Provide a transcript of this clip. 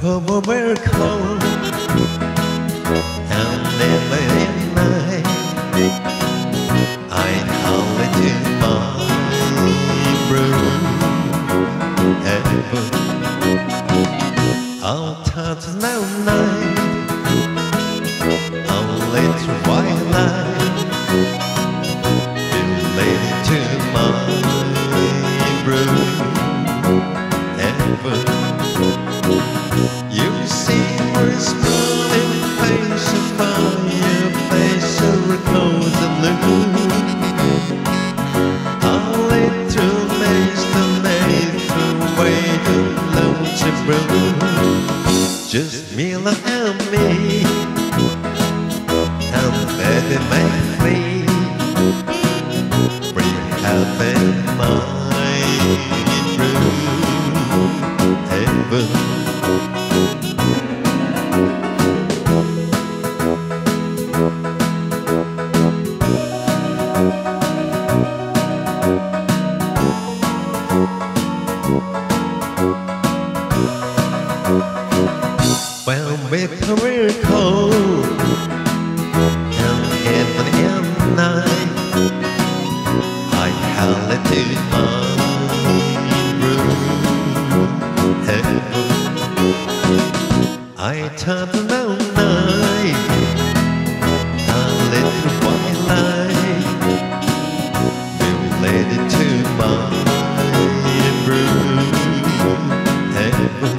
poor were cold and never in night I'd holler to my room heaven all times no night only twilight related Just me And with a miracle And every and night I held it in my room. I turned the night A little white light it to my room hey.